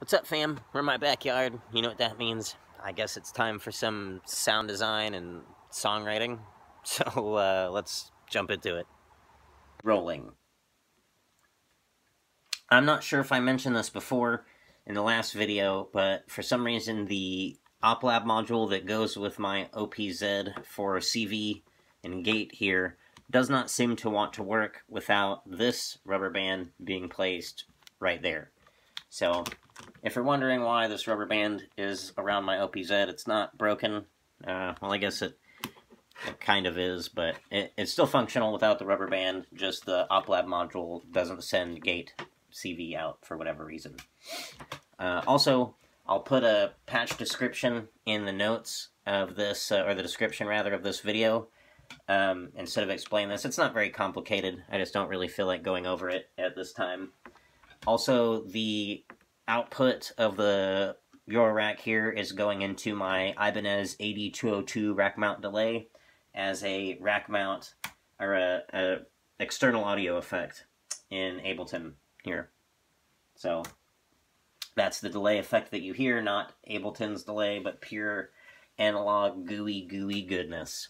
What's up, fam? We're in my backyard. You know what that means. I guess it's time for some sound design and songwriting. So uh, let's jump into it. Rolling. I'm not sure if I mentioned this before in the last video, but for some reason the OpLab module that goes with my OPZ for CV and gate here does not seem to want to work without this rubber band being placed right there. So if you're wondering why this rubber band is around my OPZ, it's not broken. Uh, well, I guess it, it kind of is, but it, it's still functional without the rubber band. Just the OpLab module doesn't send gate CV out for whatever reason. Uh, also, I'll put a patch description in the notes of this, uh, or the description rather, of this video. Um, instead of explaining this, it's not very complicated. I just don't really feel like going over it at this time. Also, the output of the Eurorack here is going into my Ibanez AD202 rack mount delay as a rack mount, or a, a external audio effect in Ableton here. So, that's the delay effect that you hear, not Ableton's delay, but pure analog gooey gooey goodness.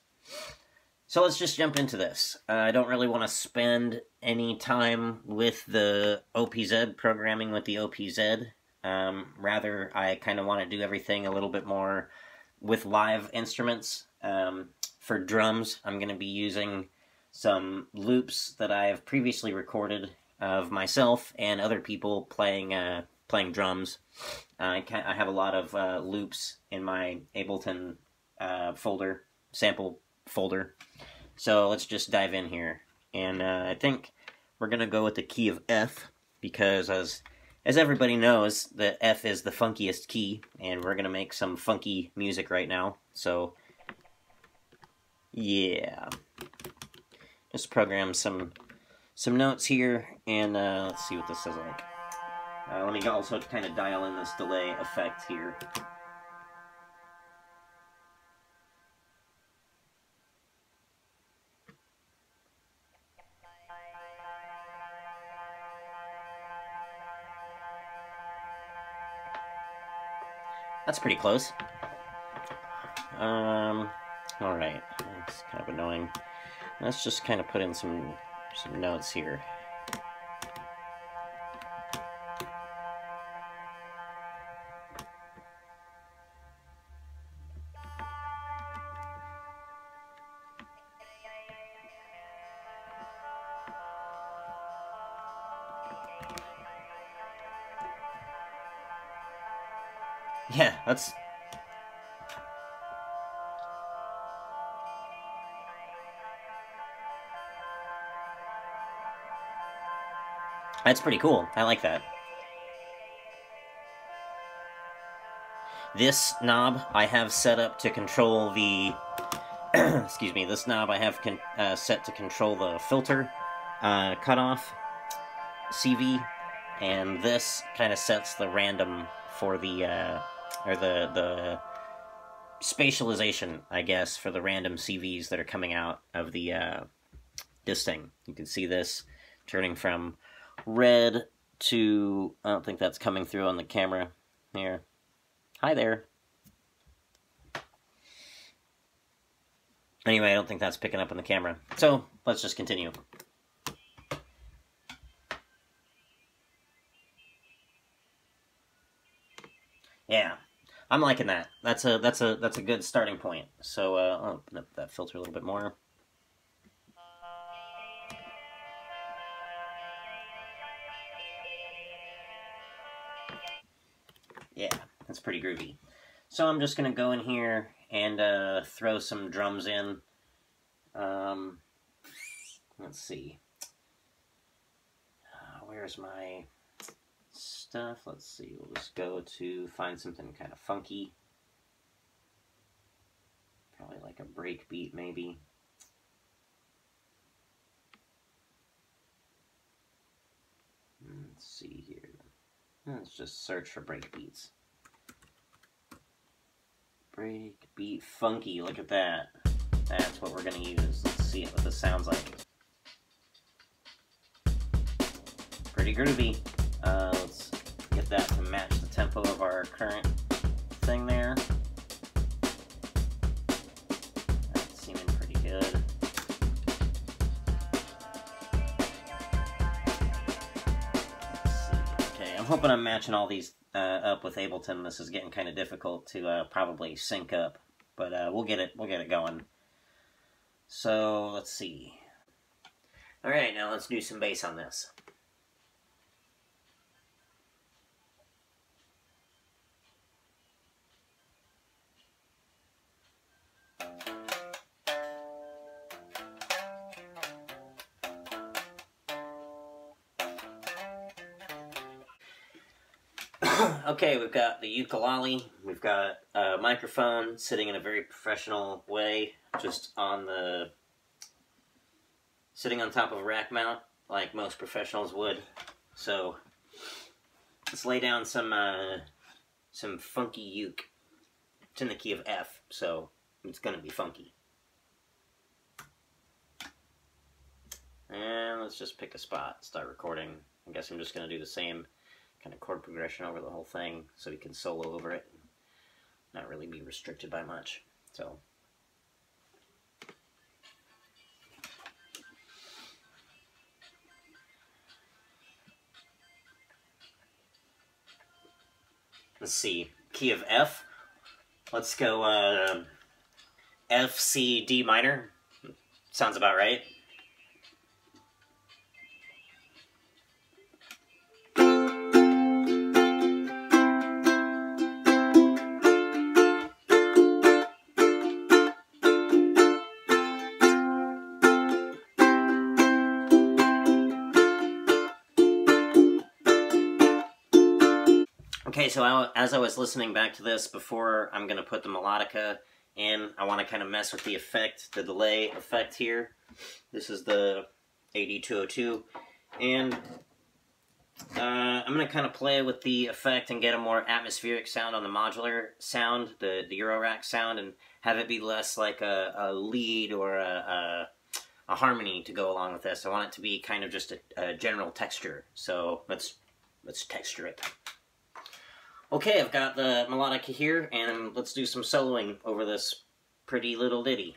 So let's just jump into this. Uh, I don't really want to spend any time with the OPZ, programming with the OPZ. Um, rather, I kind of want to do everything a little bit more with live instruments. Um, for drums, I'm going to be using some loops that I have previously recorded of myself and other people playing uh, playing drums. Uh, I, I, have a lot of uh, loops in my Ableton uh, folder, sample folder. So let's just dive in here. And uh, I think we're going to go with the key of F, because as, as everybody knows, the F is the funkiest key, and we're going to make some funky music right now. So, yeah. Just program some some notes here, and uh, let's see what this is like. Uh, let me also kind of dial in this delay effect here. That's pretty close. Um, alright. It's kind of annoying. Let's just kind of put in some, some notes here. Yeah, that's... That's pretty cool. I like that. This knob I have set up to control the... excuse me, this knob I have uh, set to control the filter uh, cutoff CV, and this kind of sets the random for the uh, or the the spatialization, I guess, for the random CVs that are coming out of the uh, this thing. You can see this turning from red to I don't think that's coming through on the camera here. Hi there. Anyway, I don't think that's picking up on the camera. So, let's just continue. Yeah, I'm liking that. That's a that's a that's a good starting point. So uh, I'll open up that filter a little bit more. Yeah, that's pretty groovy. So I'm just gonna go in here and uh, throw some drums in. Um, let's see. Uh, where's my stuff. Let's see, we'll just go to find something kind of funky. Probably like a break beat, maybe. Let's see here. Let's just search for break beats. Break beat funky, look at that. That's what we're gonna use. Let's see what this sounds like. Pretty groovy. Uh, let's that to match the tempo of our current thing there. That's seeming pretty good. Okay, I'm hoping I'm matching all these uh, up with Ableton. This is getting kind of difficult to uh, probably sync up, but uh, we'll get it. We'll get it going. So let's see. All right, now let's do some bass on this. okay, we've got the ukulele, we've got a microphone sitting in a very professional way, just on the sitting on top of a rack mount, like most professionals would. So let's lay down some uh, some funky uke. It's in the key of F, so it's gonna be funky. And let's just pick a spot, start recording. I guess I'm just gonna do the same kind of chord progression over the whole thing so we can solo over it not really be restricted by much. So let's see, key of F. Let's go uh, F, C, D minor. Sounds about right. Okay, so I, as I was listening back to this before, I'm going to put the melodica in. I want to kind of mess with the effect, the delay effect here. This is the AD202. And uh, I'm going to kind of play with the effect and get a more atmospheric sound on the modular sound, the, the Eurorack sound, and have it be less like a, a lead or a, a, a, harmony to go along with this. I want it to be kind of just a, a general texture. So let's let's texture it. Okay, I've got the melodica here, and let's do some soloing over this pretty little ditty.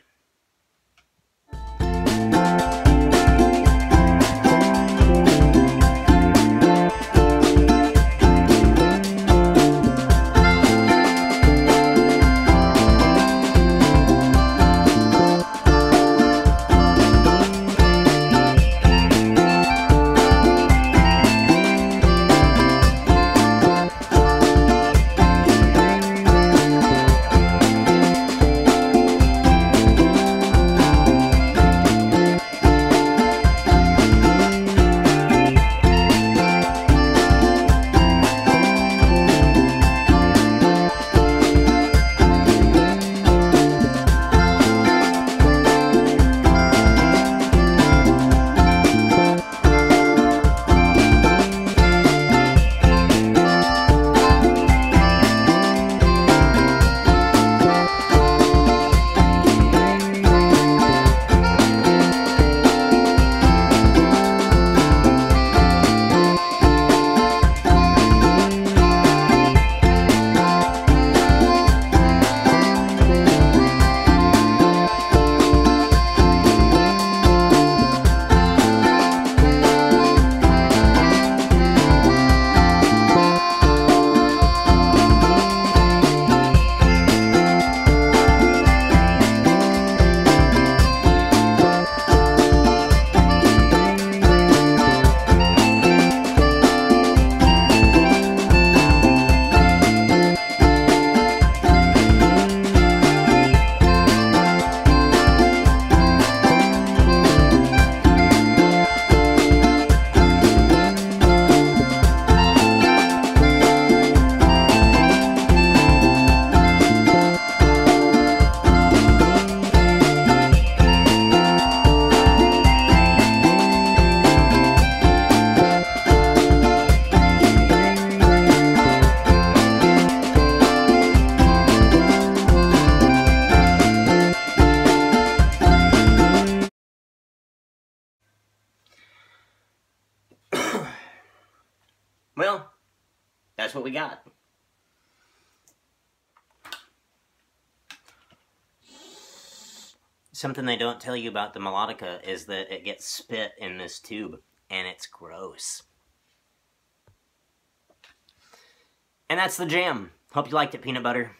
What we got. Something they don't tell you about the melodica is that it gets spit in this tube, and it's gross. And that's the jam. Hope you liked it, peanut butter.